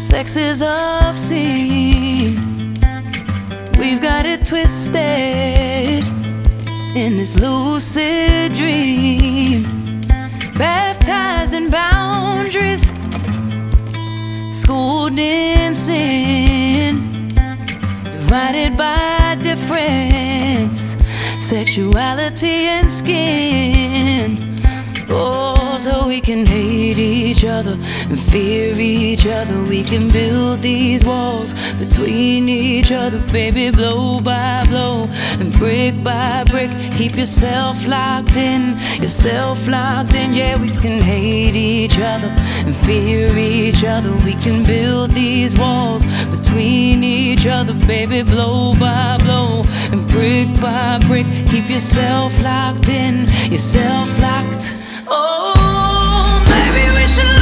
sex is obscene. We've got it twisted in this lucid dream. Baptized in boundaries, schooled in sin, divided by difference, sexuality and skin. Oh, so we can hate other and fear each other. We can build these walls between each other, baby, blow by blow and brick by brick. Keep yourself locked in, yourself locked in. Yeah, we can hate each other and fear each other. We can build these walls between each other, baby, blow by blow and brick by brick. Keep yourself locked in, yourself locked. Oh, maybe we should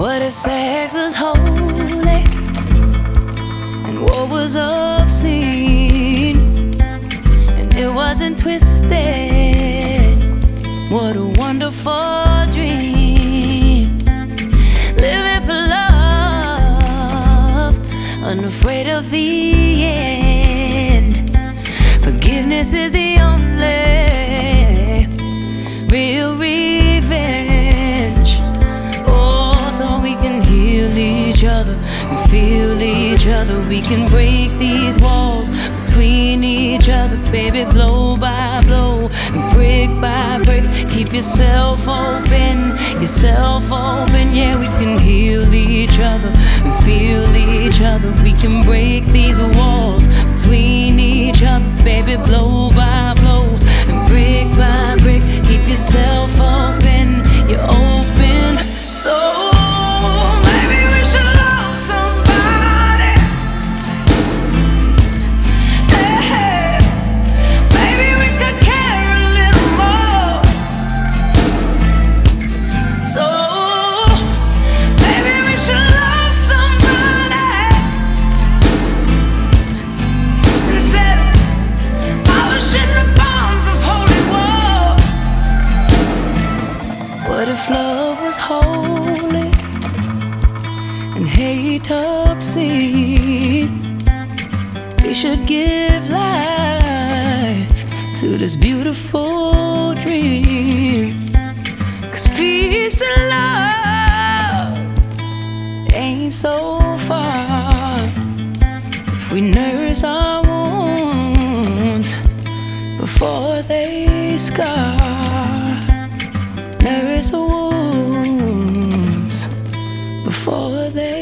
What if sex was holy and war was obscene and it wasn't twisted? What a wonderful dream. Living for love, unafraid of the and feel each other. We can break these walls between each other, baby, blow by blow brick by brick. Keep yourself open, yourself open. Yeah, we can heal each other and feel each other. We can break these walls between each other, baby, blow by state of sin. We should give life to this beautiful dream. Cause peace and love ain't so far. If we nurse our wounds before they scar, nurse our wounds before they